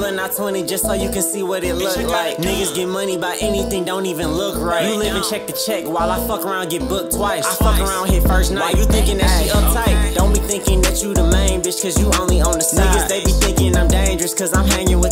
Out 20 just so you can see what it look like. Niggas get money by anything, don't even look right. You live and uh. check the check while I fuck around, get booked twice. I fuck around, hit first night. Why You thinking that she uptight? Don't be thinking that you the main bitch, cause you only on the side. Niggas, they be thinking I'm dangerous, cause I'm hanging with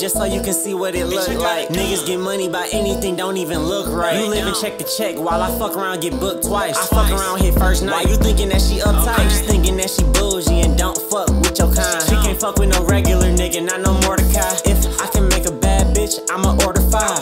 just so you can see what it look like. Niggas get money by anything, don't even look right. You live and check the check while I fuck around, get booked twice. I fuck around, hit first night. Why you thinking that she uptight? Just thinking that she bougie and don't fuck with your kind. She can't fuck with no regular nigga, not no Mordecai. If I can make a bad bitch, I'ma order five.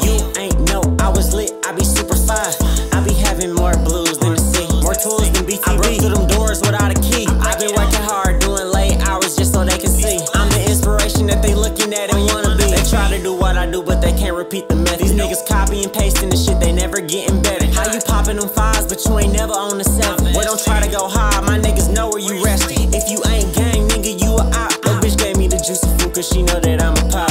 Repeat the method. These niggas copy and pasting the shit, they never getting better. How you popping them fives, but you ain't never on the seven? Boy, don't try to go high, my niggas know where you resting. If you ain't gang, nigga, you a op. Your bitch gave me the juicy fruit, cause she know that I'm a pop.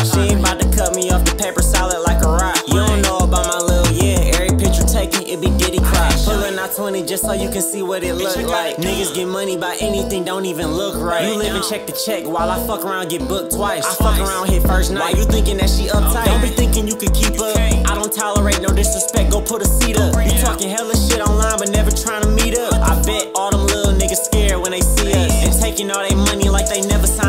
Out 20 just so you can see what it look like. Niggas get money by anything, don't even look right. You live and check the check while I fuck around, get booked twice. I fuck around, hit first night. Why you thinking that she uptight? Don't be thinking you could keep up. I don't tolerate no disrespect, go put a seat up. You talking hella shit online, but never trying to meet up. I bet all them little niggas scared when they see us. And taking all their money like they never signed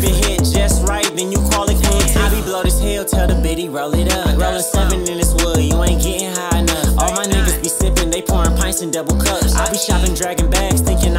read it hit just right, then you call it cool. I be blow this hell, tell the biddy roll it up. Rollin' seven in this wood, you ain't getting high enough. All my niggas be sipping, they pouring pints in double cups. I be shopping, dragging bags, thinking